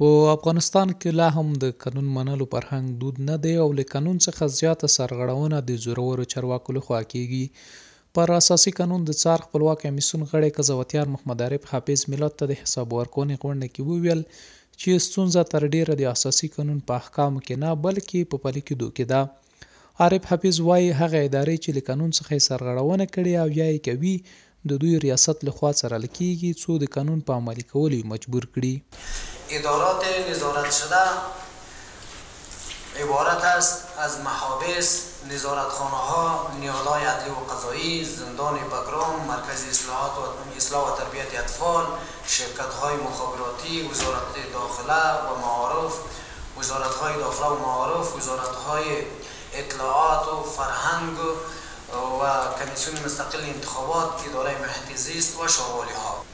په افغانستان کې لا هم د قانون منلو فرهنګ دود نه دی او له قانون څخه زیاته سرغړونه د زورورو چارواکو لخوا کیږي. پر اساسي قانون د څار خپلواک کمیسیون غړی قضاوتیار محمد عارف حافظ ملت ته د حساب ورکونې غونډه کې وویل چې ستونزه تر ډیره د اساسي قانون په احکامو کې نه بلکې په پلي کېدو کې ده. عارف حافظ وایي هغه ادارې چې له قانون څخه سرغړونه کړې او یا یې کوي د دوی ریاست لخوا څارل کیږي څو د قانون په عملي کولو مجبور کړي ادارات نظارت شده عبارت است از محابس، نظارتخانه ها، نیادهای عدلی و قضایی، زندان بگرام، مرکز اصلاحات و اصلاح و تربیت اطفال، شرکت های مخابراتی، وزارت داخله و معارف، وزارت های داخله و معارف، وزارت های اطلاعات و فرهنگ و کمیسیون مستقل انتخابات، اداره محیط زیست و شوالی ها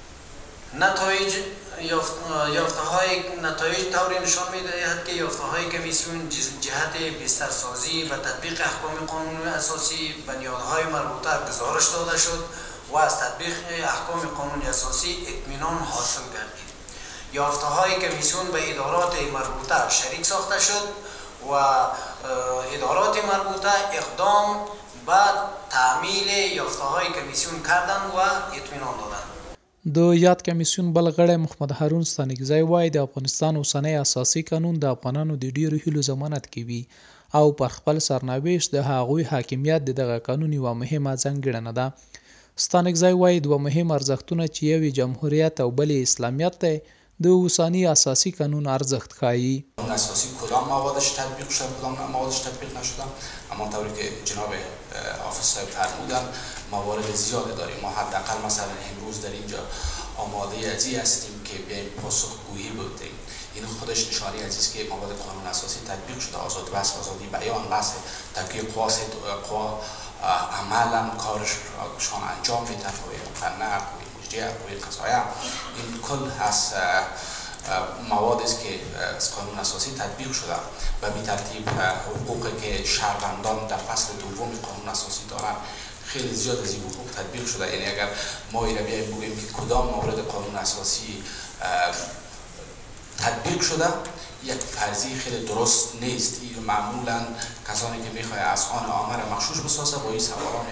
نتایج یافته های نتایج طوری نشان می دهد که یافته های کمیسیون جهت بستر سازی و تطبیق احکام قانون اساسی به نیازهای مربوطه گزارش داده شد و از تطبیق احکام قانون اساسی اطمینان حاصل گردید. یافته های کمیسیون به ادارات مربوطه شریک ساخته شد و ادارات مربوطه اقدام به تعمیل یافته های کمیسیون کردند و اطمینان دادند. د یاد کمیسیون بل غړی محمد هارون ستانکزی وایي د افغانستان اوسنی اساسي قانون د افغانانو د ډیرو هیلو ضمانت کوي او پر خپل سرنوشت د هغوی حاکمیت د دغه قانون یوه مهمه ځانګړنه ده. ستانکزی وایي دوه مهم ارزښتونه چې یو جمهوریت او بل اسلامیت دی د اوسانی اساسی قانون ارزخت خواهی اون اساسی کدام موادش تطبیق شد کدام موادش تطبیق نشدن اما طوری که جناب آفیس صاحب فرمودن موارد زیاده داریم. ما حداقل مثلا امروز در اینجا آماده ازی هستیم که بیایم پاسخگویی بدیم این خودش نشانی از که مواد قانون اساسی تطبیق شده. آزاد بحث آزادی بیان بحث تکی قواس قوا عملا کارشان انجام میدن قوی مقنع مجریه قوی قضایه این کل هست مواد است که قانون اساسی تطبیق شده و به ترتیب حقوقی که شهروندان در فصل دوم قانون اساسی دارند خیلی زیاد از این حقوق تطبیق شده. یعنی اگر ما این بیایم بگیم که کدام مورد قانون اساسی تطبیق شده یک فرضی خیلی درست نیست. این معمولا کسانی که می‌خواه از آن آمر مخشوش بسازه با این سوالان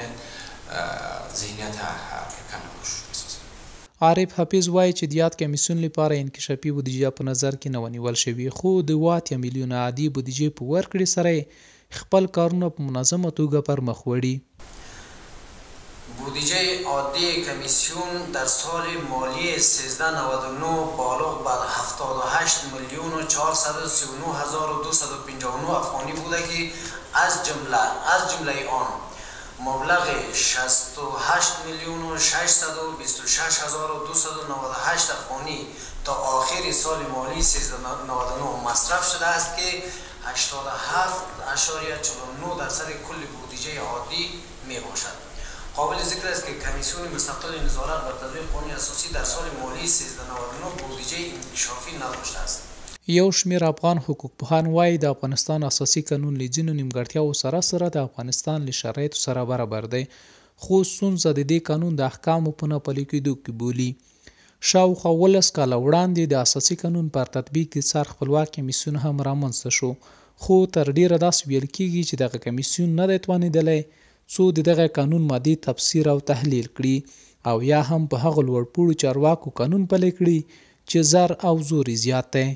ذهنیت کم عارف حفیظ وایي چې د یاد کمیسیون لپاره انکشافي بودیجه په نظر کې نه ونیول شوې خو د واتیا میلیونه عادي بودیجې په ورکړې سره خپل کارونه په منظمه توګه پر مخ وړي. بودجه عادی کمیسیون در سال مالی 1399 بالغ بر 78 میلیون و 439 هزار و 259 افغانی بوده که از جمله از جمله آن مبلغ 68 میلیون و 626 هزار و 298 افغانی تا آخر سال مالی 1399 مصرف شده است که 87.49 درصد کل بودجه عادی می باشد. قابل ذکر است که کمیسیون مستقل نظارت بر تطبیق قانون اساسی در سال مالی 1399 بودجه انکشافی نداشته است یو شمیر افغان حقوقپوهان وایي د افغانستان اساسي قانون له ځینو نیمګړتیاو سره سره د افغانستان له شرایطو سره برابر دی خو ستونزه د دې قانون د احکامو په نه پلي کېدو کې بولي. شاوخوا ولس کاله وړاندې د اساسي قانون پر تطبیق د څار خپلواک کمیسیون هم رامنځته شو. خو تر ډیره داسې ویل کېږي چې دغه کمیسیون نه دی توانېدلی څو د دغه قانون مادي تفسیر او تحلیل کړي او یا هم په هغه لوړ پوړو چارواکو قانون پلی کړي چې زر او زور زیات دی